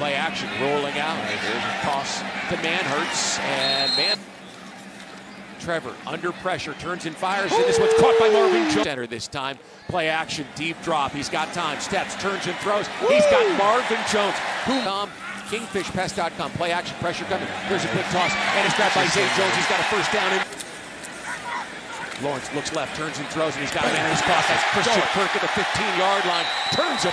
Play action, rolling out. There's a toss to Manhurts and Man. Trevor under pressure, turns and fires, and this one's caught by Marvin Jones. Center this time. Play action, deep drop. He's got time. Steps, turns and throws. He's got Marvin Jones. Who? Um, KingfishPest.com. Play action, pressure coming. Here's a quick toss, and it's grabbed by Zay Jones. He's got a first down. In. Lawrence looks left, turns and throws, and he's got a man in his cross. That's Christian Kirk at the 15-yard line. Turns it.